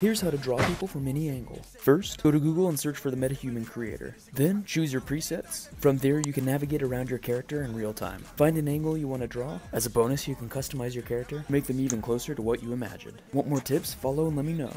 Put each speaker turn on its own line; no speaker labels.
Here's how to draw people from any angle. First, go to Google and search for the MetaHuman creator. Then, choose your presets. From there, you can navigate around your character in real time. Find an angle you want to draw. As a bonus, you can customize your character, make them even closer to what you imagined. Want more tips? Follow and let me know.